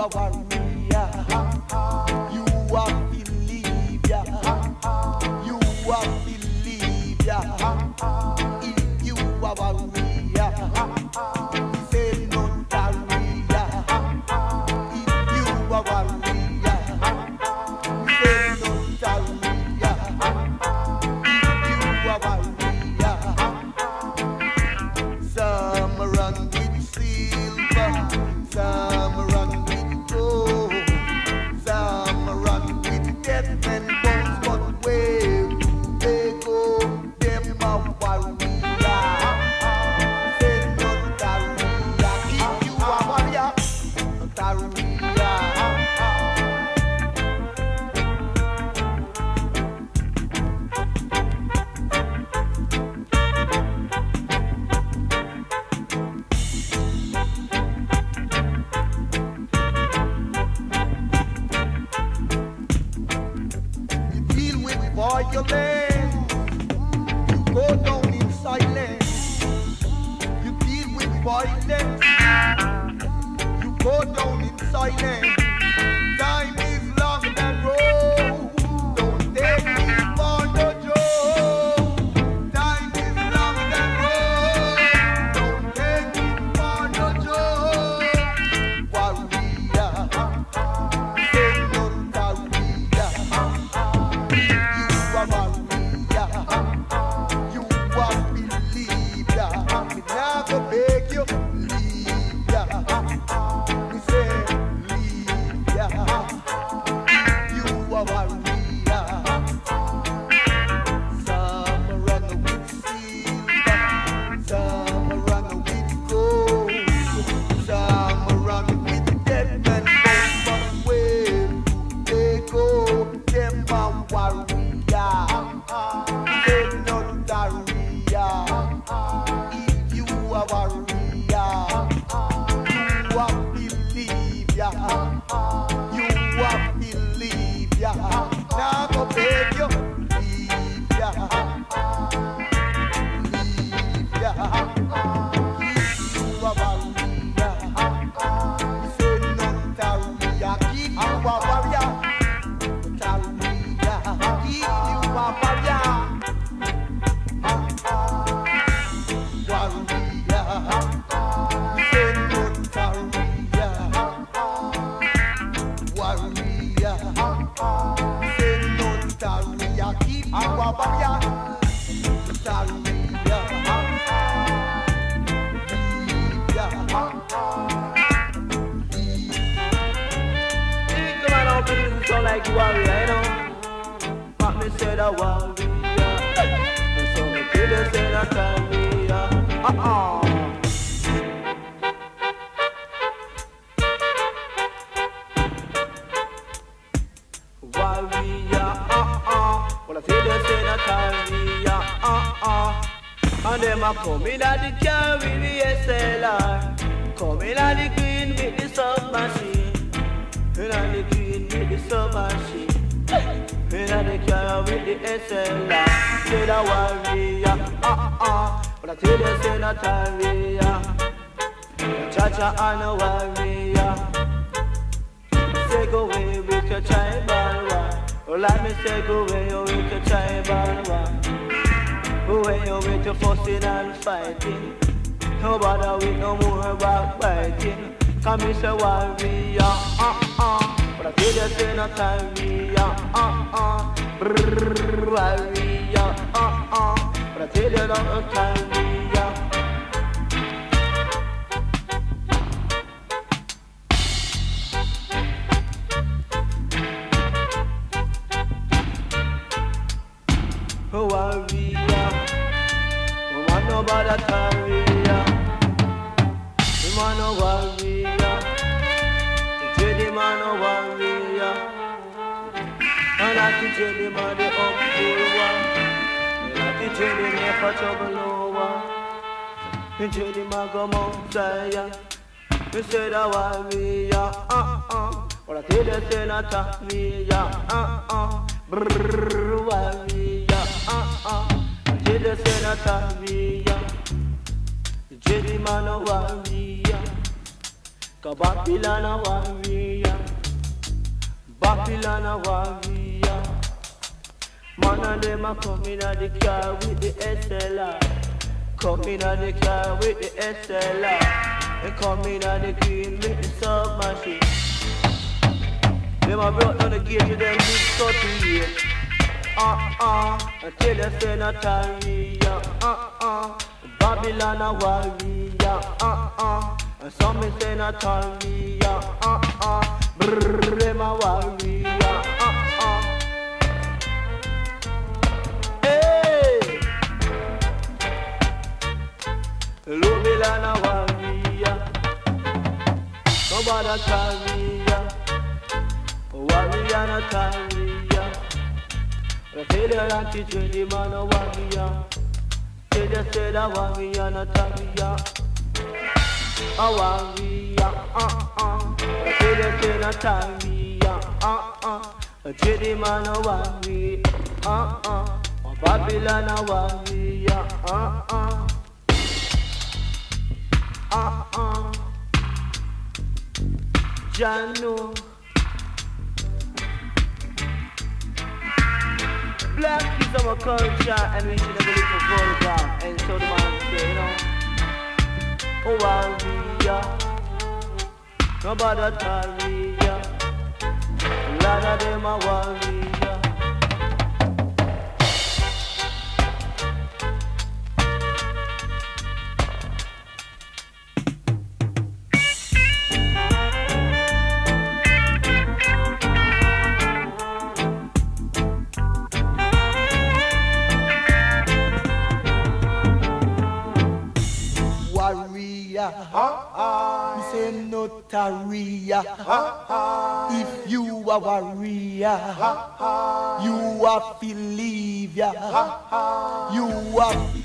a one. your bed. like you are right now, But me say a warrior. And so me did a said a career. Uh-uh. Warrior, uh-uh. Well, I feel they said a career, uh-uh. And them a coming at the car with the SLR. Coming at the green with the submachine. And at the green make it so mushy. And I take with the SL. Say the warrior, ah, ah ah. But I tell you, say not warrior. Cha cha, I no warrior. Say go away with your tribal war. Oh, let me say go away with your tribal one. Away with your fussing and fighting. No bother with no more backbiting. Come, here, say Warrior. Uh, did you see no time we ah. Uh uh. Brrrr, we are? ah ah. But I did you no time we are? Who are we? We want nobody time we are. We want nobody. Jedi tell him how the up full one. Like to tell him if trouble over. Me tell him I go Mount Zion. Say that why me ya, uh uh. Or I tell me uh uh. Brrrr, why me uh uh. I tell me. The jelly man why me. Cause Babylon why me. Babylon why me. Man and them a come in the car with the SLR. Come in the car with the SLR. And come in the green with the submachine. Them a brought down the gate with them big cutting Uh-uh, until they say not Taria. Uh-uh, Babylon a warrior. Uh-uh, and some me say not Taria. Uh-uh, brrr, them a warrior. Babylon a warrior. Nobody Taria. Warrior not Taria. The failure and teach you the man a warrior. They just say that warrior not warrior. A warrior, uh-uh. The failure say not warrior, uh-uh. A Jedi man a uh-uh. Black is our culture and we should never look vulgar. And so the man Oh Nobody warrior A lot of them are warrior notaria. If you are warrior, you are ya. You are.